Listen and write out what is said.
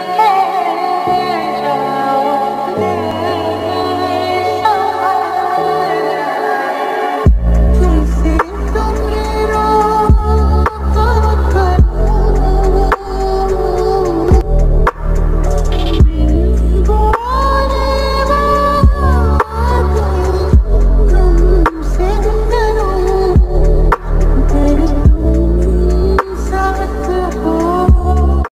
Amen.